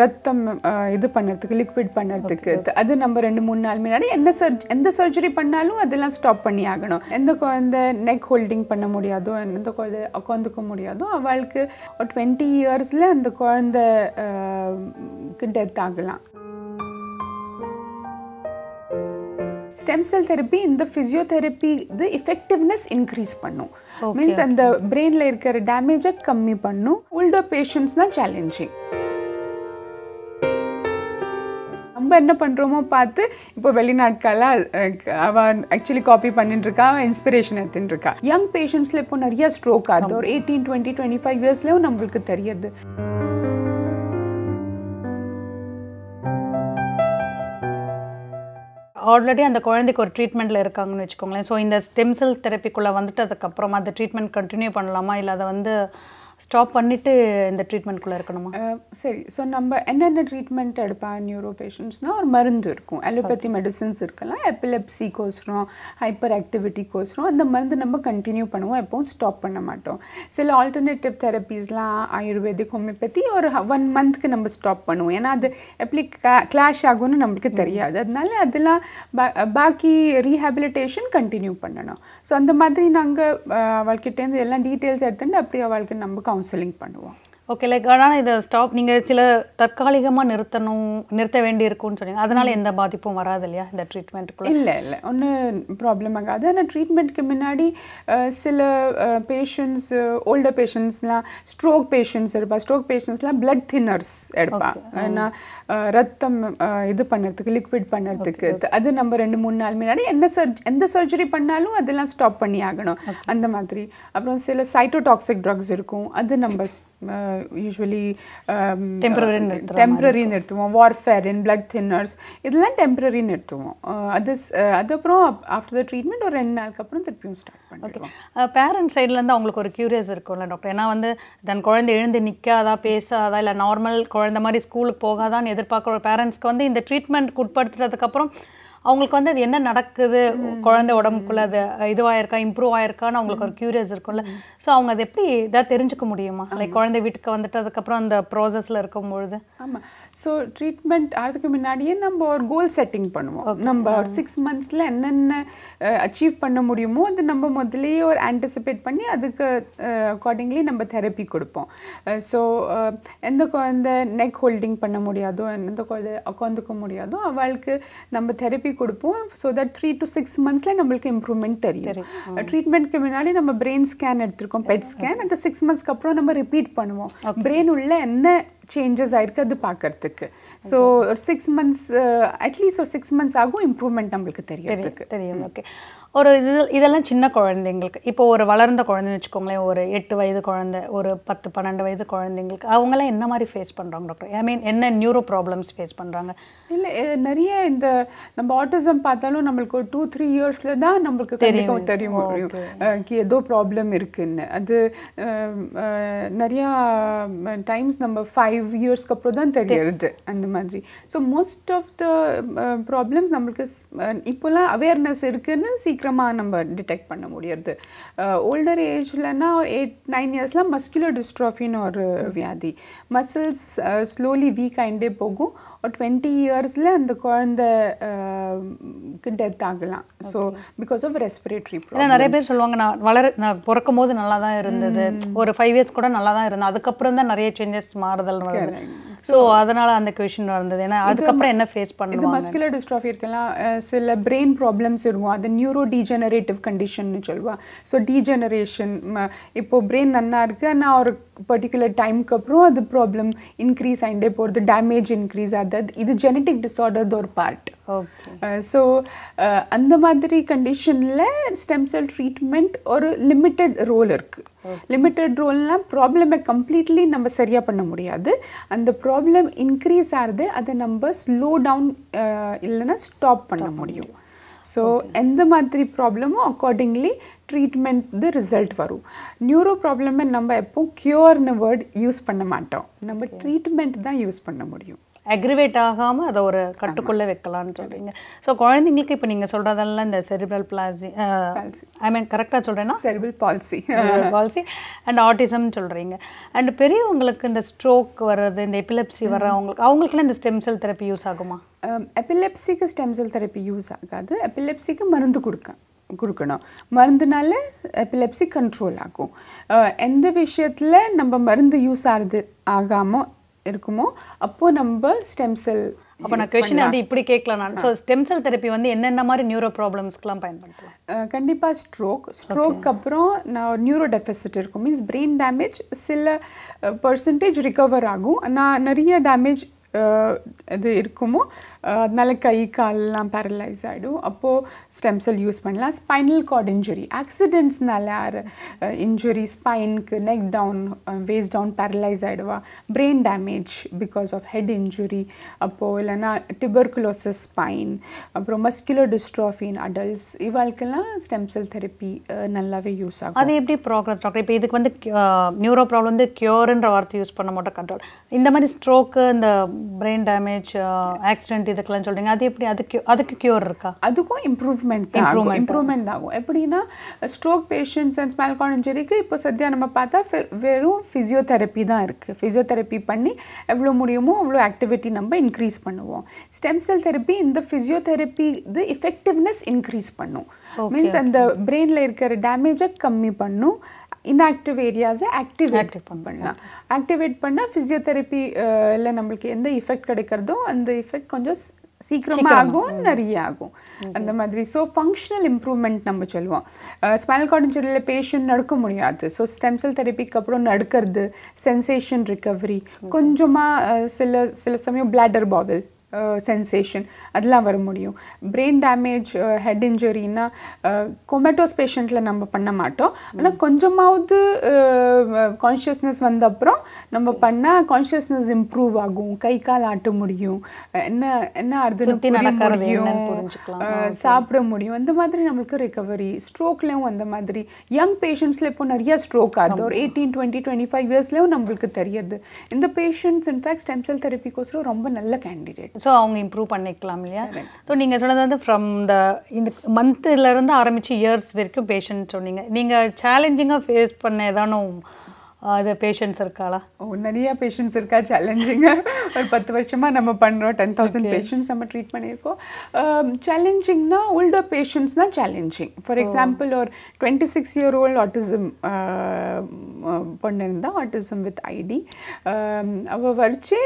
ரத்தம் இது பண்ணுறதுக்கு லிக்விட் பண்ணுறதுக்கு. அது நம்ம ரெண்டு மூணு நாள் முன்னாடி என்ன சர்ஜ் எந்த சர்ஜரி பண்ணாலும் அதெல்லாம் ஸ்டாப் பண்ணி ஆகணும். எந்த குழந்தை நெக் ஹோல்டிங் பண்ண முடியாதோ எந்த குழந்தை உட்காந்துக்க முடியாதோ அவளுக்கு ஒரு டுவெண்ட்டி இயர்ஸில் அந்த குழந்தை டெத் ஆகலாம். ஸ்டெம் செல் தெரப்பி இந்த ஃபிசியோதெரப்பி இது எஃபெக்டிவ்னஸ் இன்க்ரீஸ் பண்ணும். மீன்ஸ் அந்த பிரெயினில் இருக்கிற டேமேஜை கம்மி பண்ணும். ஓல்டர் பேஷண்ட்ஸ் தான் சேலஞ்சிங் நம்ம என்ன பண்ணுறோமோ பார்த்து இப்போ வெளிநாட்கெல்லாம் அவ ஆக்சுவலி காப்பி பண்ணிட்டு இருக்கா இன்ஸ்பிரேஷன் எடுத்துட்டு இருக்கா யங் பேஷண்ட்ஸில் இப்போ நிறைய ஸ்ட்ரோக் ஆகுது. ஒரு எயிட்டீன் டுவெண்ட்டி டுவெண்ட்டி ஃபைவ் இயர்ஸ்லேயும் நம்மளுக்கு தெரியுது. ஆல்ரெடி அந்த குழந்தைக்கு ஒரு ட்ரீட்மெண்ட்டில் இருக்காங்கன்னு வச்சுக்கோங்களேன். ஸோ இந்த ஸ்டெம் செல் தெரப்பிக்குள்ளே வந்துட்டு அதுக்கப்புறம் அந்த ட்ரீட்மெண்ட் கண்டினியூ பண்ணலாமா? இல்லை அதை வந்து ஸ்டாப் பண்ணிவிட்டு இந்த ட்ரீட்மெண்ட்குள்ளே இருக்கணுமா? சரி. ஸோ நம்ம என்னென்ன ட்ரீட்மெண்ட் எடுப்பா நியூரோ பேஷண்ட்ஸ்னால் ஒரு மருந்து இருக்கும். அலோபதி மெடிசின்ஸ் இருக்கலாம். எப்பிலெப்சி கோசரம் ஹைப்பர் ஆக்டிவிட்டி கோசரம் அந்த மருந்து நம்ம கண்டினியூ பண்ணுவோம். எப்பவும் ஸ்டாப் பண்ண மாட்டோம். சில ஆல்டர்னேட்டிவ் தெரப்பீஸ்லாம் ஆயுர்வேதிக் ஹோமியோபதி ஒரு ஒன் மந்த்க்கு நம்ம ஸ்டாப் பண்ணுவோம். ஏன்னா அது எப்படி கிளாஷ் ஆகும்னு நம்மளுக்கு தெரியாது. அதனால அதெல்லாம் பா- பாக்கி ரீஹாபிலிட்டேஷன் கண்டினியூ பண்ணணும். ஸோ அந்த மாதிரி நாங்கள் அவள்கிட்டேருந்து எல்லாம் டீட்டெயில்ஸ் எடுத்துட்டு அப்படி அவளுக்கு நம்ம கவுன்சிலிங் பண்ணுவோம். ஓகே லைக் ஆனால் இதை ஸ்டாப் நீங்கள் சில தற்காலிகமாக நிறுத்தணும் நிறுத்த வேண்டி இருக்கும்னு சொன்னீங்க அதனால எந்த பாதிப்பும் வராது இல்லையா இந்த ட்ரீட்மெண்ட்டுக்குள்ளே இல்லை இல்லை. ஒன்றும் ப்ராப்ளம் ஆகாது. ஆனால் ட்ரீட்மெண்ட்க்கு முன்னாடி சில பேஷண்ட்ஸ் ஓல்டர் பேஷண்ட்ஸ்லாம் ஸ்ட்ரோக் பேஷண்ட்ஸ் இருப்பா ஸ்ட்ரோக் பேஷண்ட்ஸ்லாம் பிளட் தின்னர்ஸ் எடுப்பா. ஏன்னா ரத்தம் இது பண்ணுறதுக்கு லிக்விட் பண்ணுறதுக்கு. அது நம்ம ரெண்டு மூணு நாள் முன்னாடி என்ன சர்ஜ் எந்த சர்ஜரி பண்ணாலும் அதெல்லாம் ஸ்டாப் பண்ணி ஆகணும். அந்த மாதிரி. அப்புறம் சில சைட்டோடாக்சிக் ட்ரக்ஸ் இருக்கும். அது நம்ம யூஸ்வலி நிறுத்துற டெம்பரரி நிறுத்துவோம். வார்ஃபேரின் பிளட் தின்னர்ஸ் இதெல்லாம் டெம்பரரி நிறுத்துவோம். அது ஸ்- அஹ் அது அப்புறம் ஆஃப்டர் த ட்ரீட்மெண்ட் ஒரு ரெண்டு நாளுக்கு அப்புறம் திருப்பியும் ஸ்டார்ட் பண்ணிடுவோம். பேரண்ட் சைட்லேருந்து அவங்களுக்கு ஒரு க்யூரியஸ் இருக்கும்ல டாக்டர் ஏன்னா வந்து தன் குழந்தை எழுந்து நிற்காதா பேசாதா இல்லை நார்மல் குழந்தை மாதிரி ஸ்கூலுக்கு போகாதான்னு எதிர்பார்க்குற பேரண்ட்ஸ்க்கு வந்து இந்த ட்ரீட்மெண்ட் உட்படுத்துறதுக்கப்புறம் அவங்களுக்கு வந்து அது என்ன நடக்குது? குழந்தை உடம்புக்குள்ள அது இதுவாயிருக்கா இம்ப்ரூவ் ஆயிருக்கான்னு அவங்களுக்கு ஒரு க்யூரியஸ் இருக்கும்ல. ஸோ அவங்க அதை எப்படி இதாக தெரிஞ்சுக்க முடியுமா? லைக் குழந்தை வீட்டுக்கு வந்துட்டு அதுக்கப்புறம் அந்த ப்ராசஸில் இருக்கும் பொழுது ஆமாம் ஸோ ட்ரீட்மெண்ட் அதுக்கு முன்னாடியே நம்ம ஒரு கோல் செட்டிங் பண்ணுவோம். நம்ம ஒரு சிக்ஸ் மந்த்ஸில் என்னென்ன அச்சீவ் பண்ண முடியுமோ அது நம்ம முதல்லயே ஒரு ஆன்டிசிபேட் பண்ணி அதுக்கு அக்கார்டிங்லி நம்ம தெரப்பி கொடுப்போம். ஸோ எந்த குழந்தை நெக் ஹோல்டிங் பண்ண முடியாதோ எந்த குழந்தை உட்காந்துக்க முடியாதோ அவளுக்கு நம்ம தெரப்பி கொடுப்போம். So that three to six மந்த்ஸில் நம்மளுக்கு இம்ப்ரூவ்மெண்ட் தெரியும். ட்ரீட்மெண்ட்க்கு முன்னாடி நம்ம பிரெயின் ஸ்கேன் எடுத்திருக்கோம். பெட் ஸ்கேன் அந்த சிக்ஸ் மந்த்ஸ்க்கு அப்புறம் நம்ம ரிப்பீட் பண்ணுவோம். பிரெயின் உள்ள என்ன சேஞ்சஸ் ஆயிருக்கு அது பார்க்கறதுக்கு. ஸோ ஒரு சிக்ஸ் மந்த்ஸ் அட்லீஸ்ட் ஒரு சிக்ஸ் மந்த்ஸ் ஆகும் இம்ப்ரூவ்மெண்ட் நம்மளுக்கு தெரியறதுக்கு தெரியும் ஓகே ஒரு இது இதெல்லாம் சின்ன குழந்தைங்களுக்கு இப்போ ஒரு வளர்ந்த குழந்தைன்னு வச்சுக்கோங்களேன் ஒரு எட்டு வயது குழந்தை ஒரு பத்து பன்னெண்டு வயது குழந்தைங்களுக்கு அவங்களாம் என்ன மாதிரி ஃபேஸ் பண்ணுறாங்க டாக்டர் ஐ மீன் என்ன நியூரோ ப்ராப்ளம்ஸ் ஃபேஸ் பண்ணுறாங்க இல்லை நிறைய இந்த நம்ம ஆட்டிசம் பார்த்தாலும் நம்மளுக்கு ஒரு டூ த்ரீ இயர்ஸ்ல தான் நம்மளுக்கு தெரியும். கி ஏதோ ப்ராப்ளம் இருக்குன்னு. அது நிறையா டைம்ஸ் நம்ம ஃபைவ் இயர்ஸ்க்கு அப்புறம் தான் தெரியறது. அந்த மாதிரி so most of the problems நம்மளுக்கு இப்போலாம் அவேர்னஸ் இருக்குன்னு சீக்கிரமாக நம்ம டிடெக்ட் பண்ண முடியுது ஓல்டர் ஏஜ்லனா ஒரு எயிட் நைன் இயர்ஸ்லாம் மஸ்குலர் டிஸ்ட்ராஃபின்னு ஒரு வியாதி. மசில்ஸ் ஸ்லோலி வீக் ஆகிட்டே போகும். ஒரு டுவெண்ட்டி இயர்ஸில் அந்த குழந்தை டெத் ஆகலாம். ஸோ பிகாஸ் ஆஃப் ரெஸ்பிரேட்டரி ஏன்னா நிறைய பேர் சொல்லுவாங்க நான் வளர நான் பிறக்கும் போது நல்லா தான் இருந்தது ஒரு ஃபைவ் இயர்ஸ் கூட நல்லா தான் இருந்தது. அதுக்கப்புறம் தான் நிறைய சேஞ்சஸ் மாறுதல் வருது ஸோ அதனால அந்த கொஷின் வந்தது. ஏன்னா அதுக்கப்புறம் என்ன ஃபேஸ் இது பண்ணுவாங்க? மஸ்குலர் டிஸ்ட்ராஃபி இருக்கலாம். சில பிரெயின் ப்ராப்ளம்ஸ் இருக்கும். அது நியூரோ டீஜெனரேட்டிவ் கண்டிஷன்னு சொல்லுவா. ஸோ டீஜெனரேஷன் இப்போ பிரெயின் நன்னா இருக்கு. ஆனால் ஒரு பர்டிகுலர் டைம்க்கு அப்புறம் அது ப்ராப்ளம் இன்க்ரீஸ் ஆகிட்டே போகிறது டேமேஜ் இன்க்ரீஸ் ஆகுது இது ஜெனட்டிக் டிஸார்டர் ஒரு பார்ட் ஸோ அந்த மாதிரி கண்டிஷனில் ஸ்டெம் செல் ட்ரீட்மெண்ட் ஒரு லிமிட்டெட் ரோல் இருக்குது லிமிட்டெட் ரோல்னால் ப்ராப்ளமை கம்ப்ளீட்லி நம்ம சரியாக பண்ண முடியாது. அந்த ப்ராப்ளம் இன்க்ரீஸ் ஆகுது அதை நம்ம ஸ்லோ டவுன் இல்லைன்னா ஸ்டாப் பண்ண முடியும். ஸோ எந்த மாதிரி ப்ராப்ளமும் அக்கார்டிங்லி ட்ரீட்மெண்ட் இது ரிசல்ட் வரும். நியூரோ ப்ராப்ளமை நம்ம எப்போ க்யூர்னு வேர்ட் யூஸ் பண்ண மாட்டோம். நம்ம ட்ரீட்மெண்ட் தான் யூஸ் பண்ண முடியும். அக்ரிவேட் ஆகாமல் அதை ஒரு கட்டுக்குள்ளே வைக்கலாம்னு சொல்கிறீங்க ஸோ குழந்தைங்களுக்கு இப்போ நீங்கள் சொல்கிறதெல்லாம் இந்த செரிப்ரல் பிளாசி. ஐ மீன் கரெக்டாக சொல்கிறேன்னா cerebral palsy palsy and autism சொல்கிறீங்க அண்ட் பெரியவங்களுக்கு இந்த ஸ்ட்ரோக் வர்றது இந்த எபிலெப்சி வர்றவங்களுக்கு அவங்களுக்குலாம் இந்த ஸ்டெம் செல் தெரப்பி யூஸ் ஆகுமா? எபிலெப்சிக்கு ஸ்டெம் செல் தெரப்பி யூஸ் ஆகாது. எபிலெப்சிக்கு மருந்து கொடுக்க கொடுக்கணும். மருந்துனால எபிலெப்சி கண்ட்ரோல் ஆகும். அஹ் எந்த விஷயத்தில் நம்ம மருந்து யூஸ் ஆகுது ஆகாமல் இருக்குமோ? அப்போது நம்ம ஸ்டெம் செல் அப்போ நான் கொஷின் வந்து இப்படி கேட்கலாம் நான். ஸோ ஸ்டெம் செல் தெரப்பி வந்து என்னென்ன மாதிரி நியூரோ ப்ராப்ளம்ஸ்க்குலாம் பயன்படுத்தலாம்? கண்டிப்பாக ஸ்ட்ரோக் ஸ்ட்ரோக் அப்புறம் நான் நியூரோ டெஃபிசிட் இருக்கும். மீன்ஸ் பிரெயின் டேமேஜ் சில பர்சன்டேஜ் ரிகவர் ஆகும். ஆனால் நிறைய டேமேஜ் இது இருக்குமோ? அதனால் கை கால்லாம் பேரலைஸ் ஆகிடும் அப்போது ஸ்டெம் செல் யூஸ் பண்ணலாம். ஸ்பைனல் கார்ட் இன்ஜுரி ஆக்சிடென்ட்ஸ்னால injury ஸ்பைனுக்கு neck down waist down paralyse ஆகிடுவா brain damage because of head injury அப்போது இல்லைன்னா டிபர்குலோசஸ் ஸ்பைன் அப்புறம் மஸ்குலர் டிஸ்ட்ராஃபின் அடல்ட்ஸ் இவாளுக்கெல்லாம் ஸ்டெம் செல் தெரப்பி நல்லாவே யூஸ் ஆகும். அது எப்படி ப்ராக்ரஸ் டாக்டர் இப்போ இதுக்கு வந்து uh, நியூரோ ப்ராப்ளம் வந்து க்யூர்ன்ற வார்த்தை யூஸ் பண்ண மாட்டோம் கண்ட்ரோல் இந்த மாதிரி ஸ்ட்ரோக்கு இந்த பிரெயின் டேமேஜ் ஆக்சிடென்ட் இதுக்கெல்லாம் சொல்கிறீங்க அது எப்படி? அதுக்கு அதுக்கு க்யூர் இருக்கா? அதுக்கும் இம்ப்ரூவ்மெண்ட் தான் ஆகும். இம்ப்ரூவ்மெண்ட் ஆகும். எப்படின்னா stroke patients and spinal cord இன்ஜுரிக்கு இப்போ சத்யா நம்ம பார்த்தா வெறும் ஃபிசியோதெரப்பி தான் இருக்குது ஃபிசியோதெரப்பி பண்ணி எவ்வளோ முடியுமோ அவ்வளோ ஆக்டிவிட்டி நம்ம இன்க்ரீஸ் பண்ணுவோம். ஸ்டெம் செல் தெரப்பி இந்த ஃபிசியோதெரப்பி இது எஃபெக்டிவ்னஸ் இன்க்ரீஸ் பண்ணும். மீன்ஸ் அந்த பிரெயினில் இருக்கிற டேமேஜை கம்மி பண்ணும். இன்ஆக்டிவ் ஏரியாஸை ஆக்டிவேட் பண்ணலாம். ஆக்டிவேட் பண்ணால் ஃபிசியோதெரப்பி இல்லை நம்மளுக்கு எந்த எஃபெக்ட் கிடைக்கிறதோ அந்த எஃபெக்ட் கொஞ்சம் ஸ்- சீக்கிரமா ஆகும் நிறைய ஆகும். அந்த மாதிரி. ஸோ ஃபங்க்ஷனல் இம்ப்ரூவ்மெண்ட் நம்ம சொல்லுவோம். ஸ்பைனல் கார்டு இன்ஜுரியில் பேஷண்ட் நடக்க முடியாது. ஸோ ஸ்டெம் செல் தெரப்பிக்கு அப்புறம் நடக்கிறது சென்சேஷன் ரிகவரி கொஞ்சமாக சில சில சமயம் பிளாடர் பாவல் சென்சேஷன் அதெல்லாம் வர முடியும். பிரெயின் டேமேஜ் ஹெட் இன்ஜுரின்னா கொமேட்டோஸ் பேஷண்ட்டில் நம்ம பண்ண மாட்டோம். ஆனால் கொஞ்சமாவது கான்ஷியஸ்னஸ் வந்த அப்புறம் நம்ம பண்ணால் கான்ஷியஸ்னஸ் இம்ப்ரூவ் ஆகும். கை கால் ஆட்ட முடியும். என்ன என்ன நடக்கிறது முடியும். சாப்பிட முடியும். அந்த மாதிரி நம்மளுக்கு ரிகவரி ஸ்ட்ரோக்லேயும் அந்த மாதிரி. யங் பேஷண்ட்ஸில் இப்போ நிறைய ஸ்ட்ரோக் ஆகுது. ஒரு எயிட்டீன் டுவெண்ட்டி டுவெண்ட்டி ஃபைவ் இயர்ஸ்லேயும் நம்மளுக்கு தெரியுது இந்த patients in fact stem cell தெரப்பிக்கோசரம் ரொம்ப நல்ல கேண்டிடேட் ஸோ அவங்க இம்ப்ரூவ் பண்ணிக்கலாம் இல்லையா? ஸோ நீங்கள் சொன்னது வந்து ஃப்ரம் த இந்த மந்த்லேருந்து ஆரம்பித்து இயர்ஸ் வரைக்கும் பேஷண்ட் சொன்னீங்க. நீங்கள் சேலஞ்சிங்காக ஃபேஸ் பண்ண ஏதானும் அது பேஷண்ட்ஸ் இருக்காளா? ஓ நிறைய பேஷண்ட்ஸ் இருக்கா? சேலஞ்சிங்காக ஒரு பத்து வருஷமாக நம்ம பண்ணுறோம் டென் தௌசண்ட் பேஷண்ட்ஸ் நம்ம ட்ரீட் பண்ணியிருக்கோம். சேலஞ்சிங்னா ஓல்டர் பேஷண்ட்ஸ் தான் சேலஞ்சிங் ஃபார் எக்ஸாம்பிள் ஒரு twenty six year old autism பொண்ணு இருந்தால் ஆட்டிசம் வித் ஐடி அவள் வரைச்சி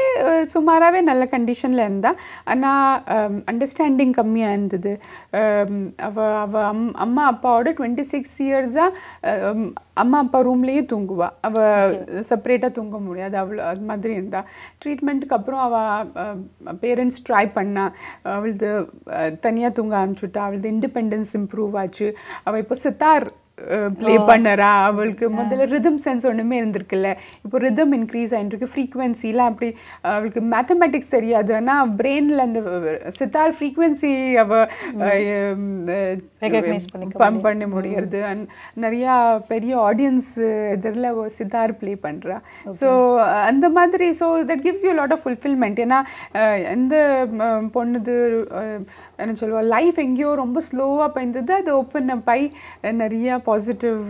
சுமாராகவே நல்ல கண்டிஷனில் இருந்தா ஆனால் அண்டர்ஸ்டாண்டிங் கம்மியாக இருந்தது. Um, அவ அவ அம் அம்மா அப்பாவோட டுவெண்ட்டி சிக்ஸ் இயர்ஸாக அம்மா அப்பா ரூம்லேயே தூங்குவா. அவ செப்பரேட்டாக தூங்க முடியாது. அவ்வளோ அது மாதிரி இருந்தா. ட்ரீட்மெண்ட்டுக்கு அப்புறம் அவள் பேரண்ட்ஸ் ட்ரை பண்ணா. அவளது தனியாக தூங்க ஆரம்பிச்சுட்டா. அவளது இண்டிபெண்டன்ஸ் இம்ப்ரூவ் ஆச்சு. அவள் இப்போ சித்தார் ப்ளே பண்ணறா. அவளுக்கு முதல்ல ரிதம் சென்ஸ் ஒன்றுமே இருந்திருக்குல்ல. இப்போ ரிதம் இன்க்ரீஸ் ஆகிட்டுருக்கு ஃப்ரீக்வன்சிலாம் அப்படி அவளுக்கு மேத்தமெட்டிக்ஸ் தெரியாது. ஆனால் பிரெயினில் அந்த சித்தார் ஃப்ரீக்வன்சி அவ பம்ப் பண்ண முடியறது. அண்ட் நிறையா பெரிய ஆடியன்ஸ் எதிரில் சித்தார் ப்ளே பண்ணுறா ஸோ அந்த மாதிரி so that gives you lot of fulfilment ஏன்னா எந்த பொண்ணுது என்ன சொல்லுவா லைஃப் எங்கேயோ ரொம்ப ஸ்லோவாக போயிருந்தது அது ஓப்பன் அப் ஆகி நிறைய பாசிட்டிவ்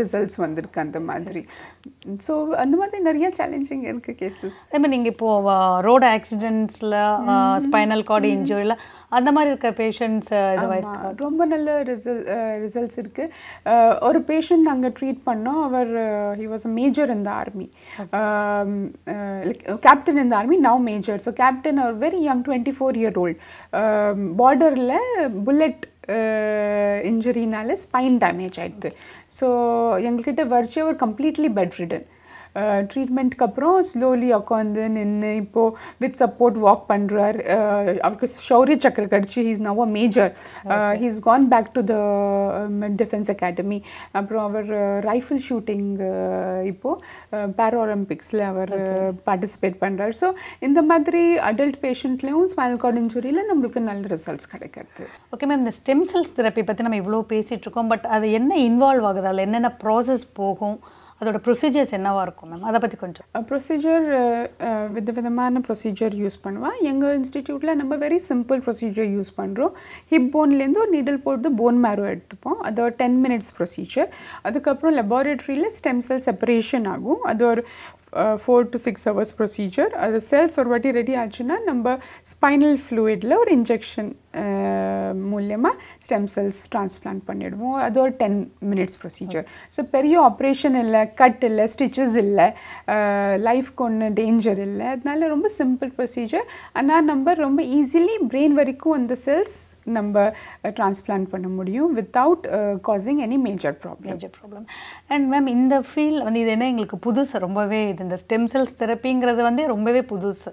ரிசல்ட்ஸ் வந்திருக்கு அந்த மாதிரி. ஸோ அந்த மாதிரி நிறைய சேலஞ்சிங் இருக்குது கேசஸ் அதே மாதிரி நீங்கள் இப்போது ரோடு ஆக்சிடென்ட்ஸில் ஸ்பைனல் கார்டு இன்ஜுரியில் அந்த மாதிரி இருக்க பேஷண்ட்ஸ் ரொம்ப நல்ல ரிசல் ரிசல்ட்ஸ் இருக்குது ஒரு பேஷண்ட் நாங்கள் ட்ரீட் பண்ணோம். அவர் ஹி வாஸ் அ மேஜர் இந்த ஆர்மி கேப்டன் இந்த army now major so captain ஒரு very young twenty four year old பார்டரில் புல்லட் இன்ஜுரினால ஸ்பைன் டேமேஜ் ஆயிடுது. ஸோ எங்ககிட்ட வரிச்சே ஒரு கம்ப்ளீட்லி பெட் ரிடன் ட்ரீட்மெண்ட்க்கு அப்புறம் ஸ்லோலி உட்காந்து நின்று இப்போது வித் சப்போர்ட் வாக் பண்ணுறார் அவருக்கு ஷௌரிய சக்கர கிடச்சி he's now a major he's gone back to the defence academy அப்புறம் அவர் ரைஃபிள் ஷூட்டிங் இப்போது பேரா ஒலிம்பிக்ஸில் அவர் பார்ட்டிசிபேட் பண்ணுறார் ஸோ இந்த மாதிரி அடல்ட் பேஷண்ட்லேயும் ஸ்பைனல் கார்டு இன்ஜுரியில் நம்மளுக்கு நல்ல ரிசல்ட்ஸ் கிடைக்கிறது. ஓகே மேம் இந்த ஸ்டெம் செல்ஸ் தெரப்பி பற்றி நம்ம இவ்வளோ பேசிகிட்டு இருக்கோம். பட் அது என்ன இன்வால்வ் ஆகுது? அதில் என்னென்ன ப்ராசஸ் போகும்? அதோட ப்ரொசீஜர்ஸ் என்னவாக இருக்கும் மேம் அதை பற்றி கொஞ்சம். ப்ரொசீஜர் uh, uh, வித விதமான ப்ரொசீஜர் யூஸ் பண்ணுவேன் எங்கள் இன்ஸ்டிடியூட்டில் நம்ம வெரி சிம்பிள் ப்ரொசீஜர் யூஸ் பண்ணுறோம் ஹிப் போன்லேருந்து ஒரு நீடில் போட்டு போன் மேரோ எடுத்துப்போம். அது ஒரு டென் மினிட்ஸ் ப்ரொசீஜர் அதுக்கப்புறம் லெபார்டரியில் ஸ்டெம் செல் செப்பரேஷன் ஆகும். அது ஒரு four to six hours procedure அது செல்ஸ் ஒரு வாட்டி ரெடி ஆச்சுன்னா நம்ம ஸ்பைனல் ஃப்ளூயிடில் ஒரு இன்ஜெக்ஷன் மூலியமாக ஸ்டெம் செல்ஸ் டிரான்ஸ்பிளான்ட் பண்ணிடுவோம் அது ஒரு டென் மினிட்ஸ் ப்ரொசீஜர் ஸோ பெரிய ஆப்ரேஷன் இல்லை கட் இல்லை ஸ்டிச்சஸ் இல்லை லைஃப்க்கு ஒன்று டேஞ்சர் இல்லை அதனால ரொம்ப சிம்பிள் ப்ரொசீஜர் ஆனால் நம்ம ரொம்ப ஈஸிலி பிரெயின் வரைக்கும் அந்த செல்ஸ் நம்ம டிரான்ஸ்பிளான்ட் பண்ண முடியும் without causing any major problem major problem and ma'am இந்த ஃபீல்ட் வந்து இது என்ன எங்களுக்கு புதுசு? ரொம்பவே இது இந்த ஸ்டெம் செல்ஸ் தெரப்பிங்கிறது வந்து ரொம்பவே புதுசு.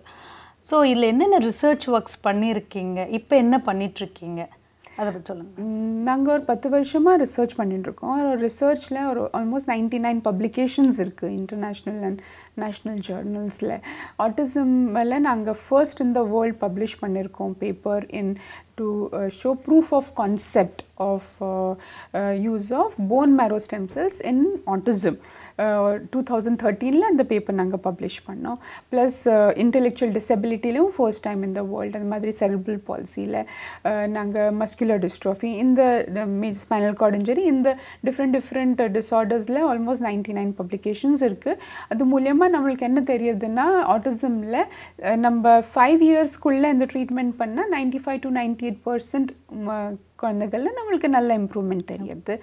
ஸோ இதில் என்னென்ன ரிசர்ச் ஒர்க்ஸ் பண்ணியிருக்கீங்க இப்போ என்ன பண்ணிகிட்ருக்கீங்க அதை பற்றி சொல்லுங்கள் நாங்கள் ஒரு பத்து வருஷமாக ரிசர்ச் பண்ணிட்டுருக்கோம். ஒரு ரிசர்ச்சில் ஒரு ஆல்மோஸ்ட் நைன்டி நைன் பப்ளிகேஷன்ஸ் இருக்குது இன்டர்நேஷ்னல் அண்ட் நேஷ்னல் ஜேர்னல்ஸில் ஆட்டிசமில் நாங்கள் ஃபர்ஸ்ட் இந்த வேர்ல்ட் பப்ளிஷ் பண்ணியிருக்கோம் paper in to uh, show proof of concept of uh, uh, use of bone marrow stem cells in autism. Two thousand தேர்ட்டீனில் அந்த paper நாங்கள் publish பண்ணோம். Plus intellectual டிசபிலிட்டிலையும் first time இந்த வேர்ல்டு அந்த மாதிரி cerebral பாலிசியில் நாங்கள் மஸ்குலர் டிஸ்ட்ரோஃபி இந்த மேஜ் ஸ்பைனல் கார்ட் இன்ஜரி இந்த டிஃப்ரெண்ட் டிஃப்ரெண்ட் டிஸார்டர்ஸில் ஆல்மோஸ்ட் நைன்டி நைன் பப்ளிகேஷன்ஸ் இருக்குது அது மூலயமா நம்மளுக்கு என்ன தெரியுதுன்னா ஆட்டிசமில் uh, நம்ம ஃபைவ் இயர்ஸ்க்குள்ளே இந்த ட்ரீட்மெண்ட் பண்ணால் ninety five to ninety eight percent குழந்தைகள்ல நம்மளுக்கு நல்ல இம்ப்ரூவ்மெண்ட் தெரியுது.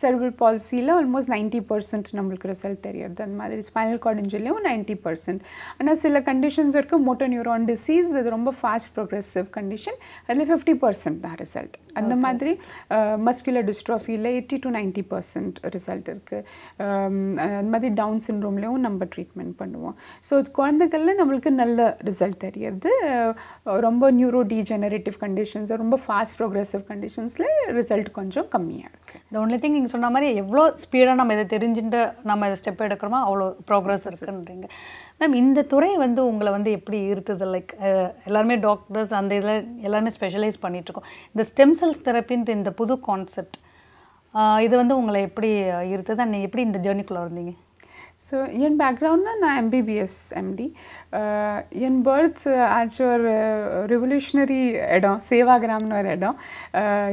செர்பிள் பாலிசியில் ஆல்மோஸ்ட் நைன்ட்டி பர்சன்ட் நம்மளுக்கு ரிசல்ட் தெரியுது. அந்த மாதிரி ஸ்பைனல் கார்ட் இன்ஜிலையும் நைன்ட்டி பர்சன்ட் ஆனால் சில கண்டிஷன்ஸ் இருக்குது மோட்டோ நியூரான் டிசீஸ் அது ரொம்ப ஃபாஸ்ட் ப்ரோக்ரெசிவ் கண்டிஷன் அதில் ஃபிஃப்டி பர்சன்ட் தான் ரிசல்ட் அந்த மாதிரி muscular டிஸ்ட்ராஃபியில் eighty to ninety percent result இருக்குது அந்த மாதிரி டவுன் சின்ரோம்லேயும் நம்ம ட்ரீட்மெண்ட் பண்ணுவோம். ஸோ குழந்தைகளில் நம்மளுக்கு நல்ல ரிசல்ட் தெரியுது. ரொம்ப நியூரோ டீஜெனரேட்டிவ் கண்டிஷன்ஸ் ரொம்ப ஃபாஸ்ட் ப்ரோக்ரெசிவ் கண்டிஷன்ஸில் ரிசல்ட் கொஞ்சம் கம்மியாக இருக்குது இந்த ஒன்லி திங் நீங்கள் சொன்ன மாதிரி எவ்வளோ ஸ்பீடாக நம்ம இதை தெரிஞ்சுட்டு நம்ம இதை ஸ்டெப் எடுக்கிறோமோ அவ்வளோ ப்ரோக்ரஸ் இருக்குன்றீங்க. மேம் இந்த துறை வந்து உங்களை வந்து எப்படி ஈர்த்தது? லைக் எல்லாருமே டாக்டர்ஸ் அந்த இதில் எல்லாருமே ஸ்பெஷலைஸ் பண்ணிகிட்ருக்கோம் இந்த ஸ்டெம் செல்ஸ் தெரப்பின்ற இந்த புது கான்செப்ட் இது வந்து உங்களை எப்படி ஈர்த்தது? நீங்கள் எப்படி இந்த ஜேர்னிக்குள்ளே ஸோ என் பேக்ரவுண்ட்னா நான் எம்பிபிஎஸ் எம்டி என் பர்த் ஆச்சு ஒரு ரெவல்யூஷனரி இடம் சேவாகிராம்னு ஒரு இடம்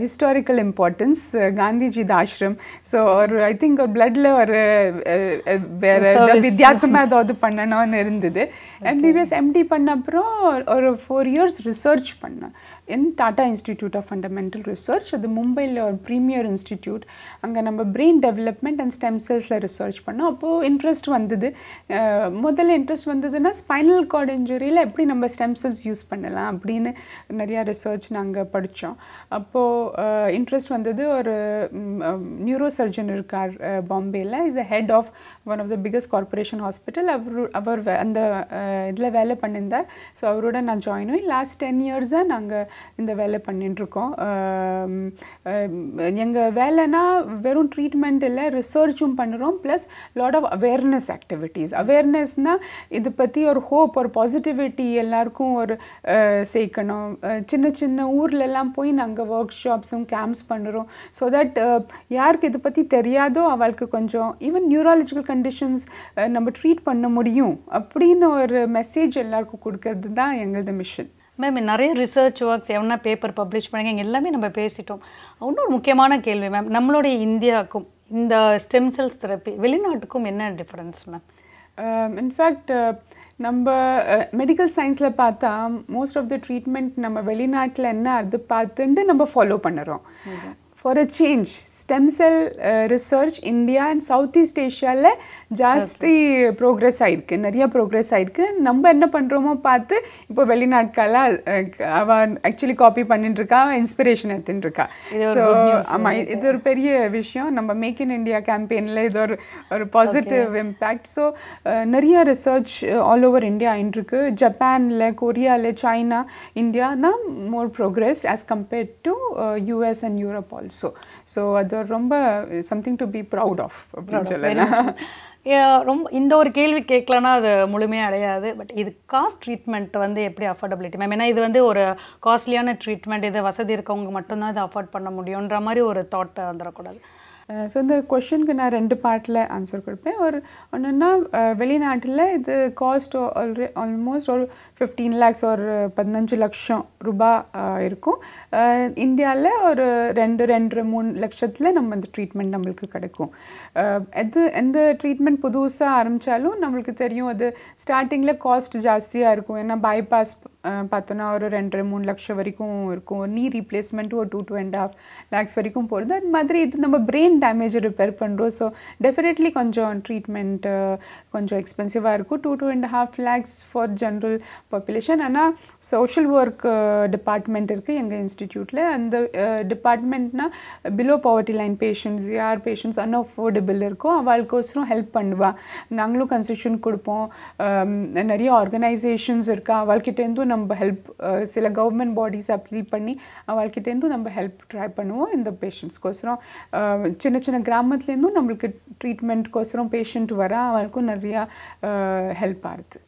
historical importance Gandhiji ashram so ஒரு ஐ திங்க் ஒரு பிளட்டில் ஒரு வேறு வித்தியாசமாக ஏதாவது பண்ணணும்னு இருந்தது எம்பிபிஎஸ் எம்டி பண்ண அப்புறம் ஒரு ஃபோர் இயர்ஸ் ரிசர்ச் பண்ணேன் in Tata Institute of Fundamental Research அது மும்பையில் ஒரு ப்ரீமியர் இன்ஸ்டிடியூட் அங்கே நம்ம பிரெயின் டெவலப்மெண்ட் அண்ட் ஸ்டெம் செல்ஸில் ரிசர்ச் பண்ணோம். அப்போது இன்ட்ரெஸ்ட் வந்தது. முதல்ல இன்ட்ரெஸ்ட் வந்ததுன்னா ஸ்பைனல் கார்டு இன்ஜுரியில் எப்படி நம்ம ஸ்டெம் செல்ஸ் யூஸ் பண்ணலாம் அப்படின்னு நிறையா ரிசர்ச் நாங்கள் படித்தோம் அப்போது இன்ட்ரெஸ்ட் வந்தது ஒரு நியூரோ சர்ஜன் இருக்கார் பாம்பேயில் is a head of one of the biggest corporation hospital அவர் அவர் அந்த இதில் வேலை பண்ணியிருந்தார். ஸோ அவரோட நான் ஜாயின் ஆகி லாஸ்ட் டென் இயர்ஸாக நாங்கள் இந்த வேலை பண்ணிட்டுருக்கோம். எங்கள் வேலைனா வெறும் ட்ரீட்மெண்ட் இல்லை ரிசர்ச்சும் பண்ணுறோம். Plus lot of awareness activities அவேர்னஸ்னால் இதை பற்றி ஒரு ஹோப் ஒரு பாசிட்டிவிட்டி எல்லாருக்கும் ஒரு சேர்க்கணும். சின்ன சின்ன ஊர்லெல்லாம் போய் நாங்கள் ஒர்க் ஷாப்ஸும் கேம்ப்ஸ் பண்ணுறோம். ஸோ தட் யாருக்கு இதை பற்றி தெரியாதோ அவளுக்கு கொஞ்சம் ஈவன் நியூராலஜிக்கல் கண்டிஷன்ஸ் நம்ம ட்ரீட் பண்ண முடியும். அப்படின்னு ஒரு மெசேஜ் எல்லாருக்கும் கொடுக்கறது தான் எங்களது மிஷன் மேம் நிறைய ரிசர்ச் ஒர்க்ஸ் எவனா பேப்பர் பப்ளிஷ் பண்ணுங்க எல்லாமே நம்ம பேசிட்டோம். இன்னொரு முக்கியமான கேள்வி மேம் நம்மளுடைய இந்தியாவுக்கும் இந்த ஸ்டெம் செல்ஸ் தெரப்பி வெளிநாட்டுக்கும் என்ன டிஃப்ரென்ஸ் மேம் இன்ஃபேக்ட் நம்ம மெடிக்கல் சயின்ஸில் பார்த்தா மோஸ்ட் ஆஃப் த ட்ரீட்மெண்ட் நம்ம வெளிநாட்டில் என்ன அது பார்த்துட்டு நம்ம ஃபாலோ பண்ணுறோம். For a change stem cell research India and south east ஏஷியாவில் ஜாஸ்தி ப்ரோக்ரெஸ் ஆகிருக்கு நிறைய ப்ரோக்ரெஸ் ஆகிருக்கு நம்ம என்ன பண்ணுறோமோ பார்த்து இப்போ வெளிநாட்கெல்லாம் அவ ஆக்சுவலி காப்பி பண்ணிட்டு இருக்கா இன்ஸ்பிரேஷன் எடுத்துட்டு இருக்கா ஸோ ஆமாம் இது ஒரு பெரிய விஷயம். நம்ம மேக் இன் இந்தியா கேம்பெயினில் இது ஒரு ஒரு பாசிட்டிவ் இம்பேக்ட் ஸோ நிறைய ரிசர்ச் ஆல் ஓவர் இந்தியா ஆயின்ட்டுருக்கு ஜப்பானில் கொரியாவில் சைனா இந்தியா தான் more progress as compared to US and Europe also so அது ரொம்ப something to be proud of அப்படின்னு சொல்லலாம். ரொம்ப இந்த ஒரு கேள்வி கேட்கலன்னா அது முழுமையாக அடையாது. பட் இது காஸ்ட் ட்ரீட்மெண்ட் வந்து எப்படி அஃபோர்டபிலிட்டி மேம் ஏன்னா இது வந்து ஒரு காஸ்ட்லியான ட்ரீட்மெண்ட் இது வசதி இருக்கவங்க மட்டும்தான் இதை அஃபோர்ட் பண்ண முடியுன்ற மாதிரி ஒரு தாட் வந்துடக்கூடாது. ஸோ இந்த கொஷனுக்கு நான் ரெண்டு பார்ட்டில் ஆன்சர் கொடுப்பேன். ஒரு ஒன்றுன்னா வெளிநாட்டில் இது காஸ்ட் ஆல்ரெ ஆல்மோஸ்ட் ஒரு ஃபிஃப்டீன் லேக்ஸ் ஒரு பதினஞ்சு லட்சம் ரூபாய் இருக்கும். இந்தியாவில் ஒரு ரெண்டு ரெண்டு மூணு லட்சத்தில் நம்ம இந்த ட்ரீட்மெண்ட் நம்மளுக்கு கிடைக்கும். எது எந்த ட்ரீட்மெண்ட் புதுசாக ஆரம்பித்தாலும் நம்மளுக்கு தெரியும் அது ஸ்டார்டிங்கில் காஸ்ட் ஜாஸ்தியாக இருக்கும். ஏன்னா பைபாஸ் பார்த்தோன்னா ஒரு ரெண்டு மூணு லட்சம் வரைக்கும் இருக்கும். நீ ரீப்ளேஸ்மெண்ட் ஒரு two two and half lakhs வரைக்கும் போகிறது அது மாதிரி இது நம்ம பிரெயின் டேமேஜ் ரிப்பேர் பண்ணுறோம் ஸோ டெஃபினெட்லி கொஞ்சம் ட்ரீட்மெண்ட் கொஞ்சம் எக்ஸ்பென்சிவாக இருக்கும். Two two and half lakhs for general population ஆனால் சோஷியல் ஒர்க் டிபார்ட்மெண்ட் இருக்குது எங்கள் இன்ஸ்டிடியூட்டில் அந்த டிபார்ட்மெண்ட்னால் பிலோ பவர்ட்டி லைன் பேஷண்ட்ஸ் யார் பேஷண்ட்ஸ் அன்அஃபோர்டபிள் இருக்கோ அவளுக்கோசரம் ஹெல்ப் பண்ணுவாள் நாங்களும் கன்செஷன் கொடுப்போம். Um, நிறைய ஆர்கனைசேஷன்ஸ் இருக்கா அவள்கிட்டேருந்தும் நம்ம ஹெல்ப் uh, சில கவர்மெண்ட் பாடிஸ் அப்பீல் பண்ணி அவள்கிட்டேருந்தும் நம்ம ஹெல்ப் ட்ரை பண்ணுவோம் இந்த பேஷண்ட்ஸ்க்கோசரம் um, சின்ன சின்ன கிராமத்துலேருந்தும் நம்மளுக்கு ட்ரீட்மெண்ட்க்கோசரம் பேஷண்ட் வர அவளுக்கும் நிறையா uh, ஹெல்ப் ஆகுது.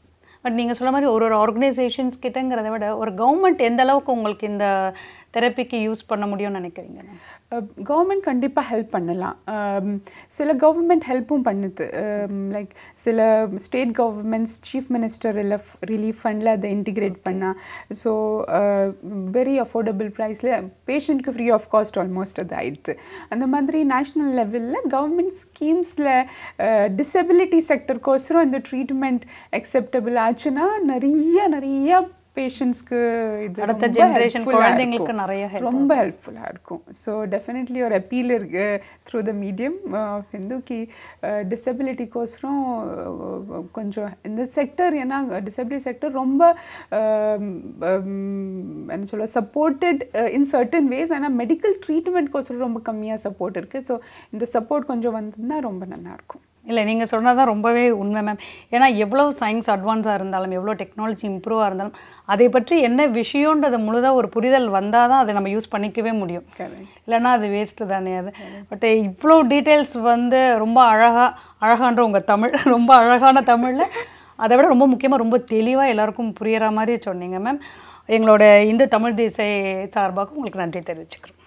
பட் நீங்கள் சொல்ல மாதிரி ஒரு ஒரு ஆர்கனைசேஷன்ஸ் கிட்டங்கிறத விட ஒரு கவர்மெண்ட் எந்த அளவுக்கு உங்களுக்கு இந்த தெரப்பிக்கு யூஸ் பண்ண முடியும்னு நினைக்கிறீங்க? கவர்மெண்ட் கண்டிப்பாக ஹெல்ப் பண்ணலாம். சில கவர்மெண்ட் ஹெல்ப்பும் பண்ணுது. லைக் சில state governments chief minister relief relief ஃபண்டில் அதை இன்டிகிரேட் பண்ணால் ஸோ வெரி அஃபோர்டபுள் ப்ரைஸில் பேஷண்ட்க்கு ஃப்ரீ ஆஃப் காஸ்ட் ஆல்மோஸ்ட் அது ஆயிடுது. அந்த மாதிரி நேஷ்னல் லெவலில் கவர்மெண்ட் ஸ்கீம்ஸில் டிசபிலிட்டி செக்டருக்கோசரம் இந்த ட்ரீட்மெண்ட் அக்செப்டபிள் ஆச்சுன்னா நிறைய நிறைய பேஷண்ட்ஸ்க்கு இது அடுத்த helpful-ஆ குழந்தைங்களுக்கு. நிறைய ரொம்ப ஹெல்ப்ஃபுல்லாக இருக்கும். ஸோ டெஃபினெட்லி ஒரு அப்பீல் இருக்கு த்ரூ த மீடியம் ஹிந்து கி டிசபிலிட்டிக்கோசரம் கொஞ்சம் இந்த செக்டர் ஏன்னா டிசபிலிட்டி செக்டர் ரொம்ப um, um, என்ன சொல்ல சப்போர்ட்டட் இன் சர்டன் வேஸ் ஆனால் மெடிக்கல் ட்ரீட்மெண்ட்க்கோசரம் ரொம்ப கம்மியாக சப்போர்ட் இருக்குது ஸோ இந்த சப்போர்ட் கொஞ்சம் வந்ததுன்னா ரொம்ப நல்லாயிருக்கும் இல்லை நீங்கள் சொன்னதான் ரொம்பவே உண்மை மேம் ஏன்னா எவ்வளோ சயின்ஸ் அட்வான்ஸாக இருந்தாலும் எவ்வளோ டெக்னாலஜி இம்ப்ரூவாக இருந்தாலும் அதை பற்றி என்ன விஷயன்றது முழுதாக ஒரு புரிதல் வந்தால் தான் அதை நம்ம யூஸ் பண்ணிக்கவே முடியும். இல்லைன்னா அது வேஸ்ட்டு தானே அது. பட் இவ்வளோ டீட்டெயில்ஸ் வந்து ரொம்ப அழகாக அழகான்ற உங்கள் தமிழ் ரொம்ப அழகான தமிழில் அதை விட ரொம்ப முக்கியமாக ரொம்ப தெளிவாக எல்லாருக்கும் புரியிற மாதிரி சொன்னீங்க மேம் எங்களோட இந்த தமிழ் தேசை சார்பாக உங்களுக்கு நன்றி தெரிவிச்சுக்கிறோம்.